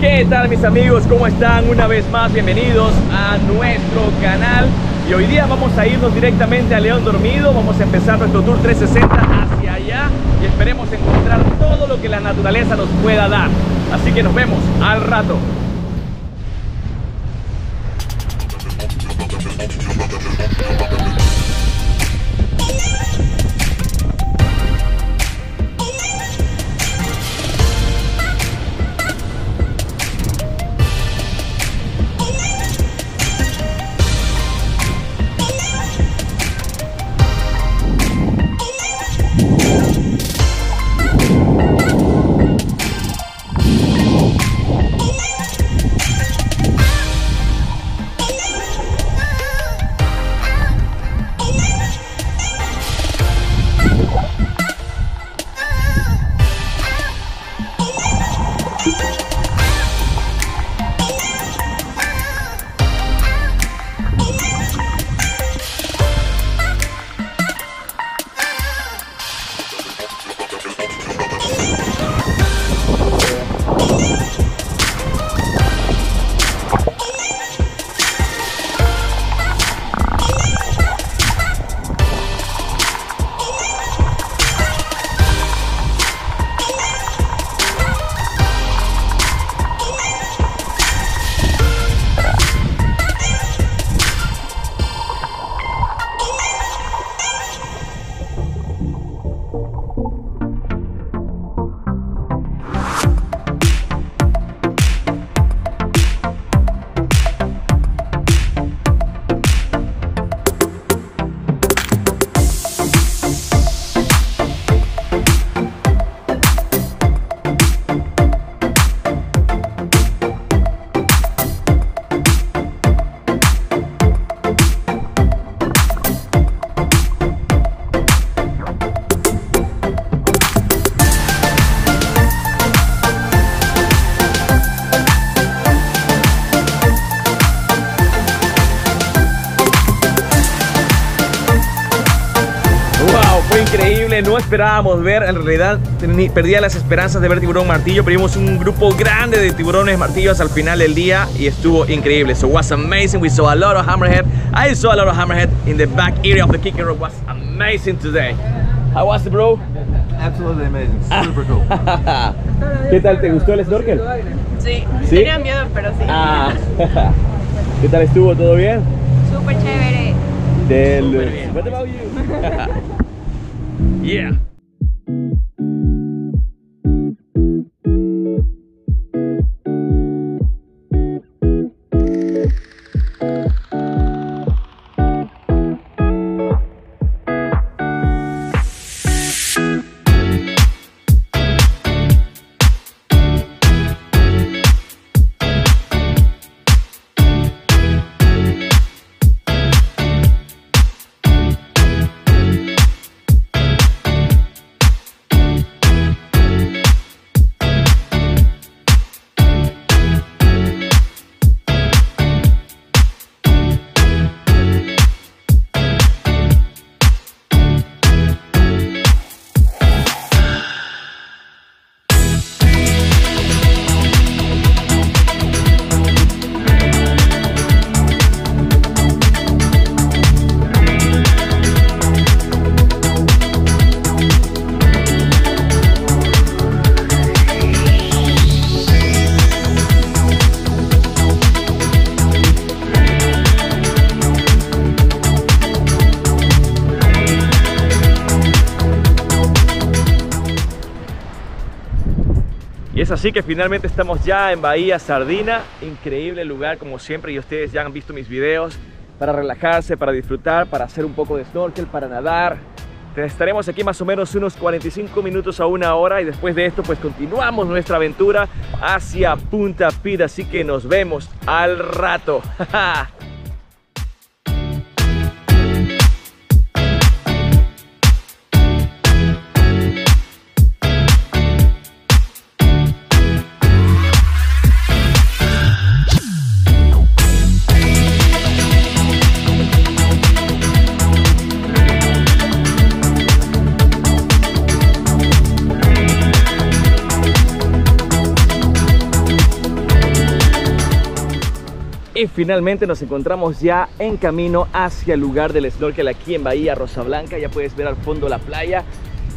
¿Qué tal mis amigos? ¿Cómo están? Una vez más, bienvenidos a nuestro canal. Y hoy día vamos a irnos directamente a León Dormido. Vamos a empezar nuestro tour 360 hacia allá y esperemos encontrar todo lo que la naturaleza nos pueda dar. Así que nos vemos al rato. No esperábamos ver, en realidad perdía las esperanzas de ver tiburón martillo, pero vimos un grupo grande de tiburones martillos al final del día y estuvo increíble. So was amazing, we saw a lot of hammerhead, I saw a lot of hammerhead in the back area of the kicking road, was amazing today. How was it bro? Absolutely amazing. Super cool. ¿Qué tal, te gustó el snorkel? Sí, ¿Sí? tenía miedo, pero sí. Ah, ¿qué tal estuvo? ¿Todo bien? Súper chévere. Del... What about you? yeah. Es así que finalmente estamos ya en Bahía Sardina, increíble lugar como siempre y ustedes ya han visto mis videos para relajarse, para disfrutar, para hacer un poco de snorkel, para nadar. Estaremos aquí más o menos unos 45 minutos a una hora y después de esto pues continuamos nuestra aventura hacia Punta Pida, así que nos vemos al rato. Y finalmente nos encontramos ya en camino hacia el lugar del snorkel aquí en Bahía Rosa Blanca. Ya puedes ver al fondo la playa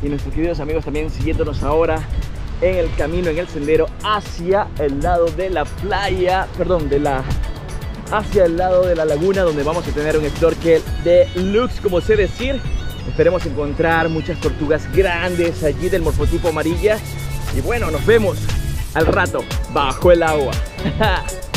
y nuestros queridos amigos también siguiéndonos ahora en el camino, en el sendero hacia el lado de la playa, perdón, de la hacia el lado de la laguna donde vamos a tener un snorkel de lux, como sé decir. Esperemos encontrar muchas tortugas grandes allí del morfotipo amarilla. Y bueno, nos vemos al rato bajo el agua.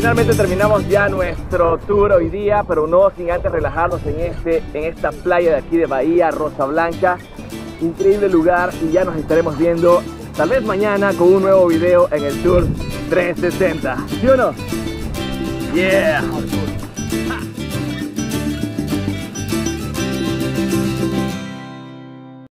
Finalmente terminamos ya nuestro tour hoy día, pero no sin antes relajarnos en, este, en esta playa de aquí de Bahía Rosa Blanca. Increíble lugar y ya nos estaremos viendo tal vez mañana con un nuevo video en el Tour 360. ¿Sí o? Yeah.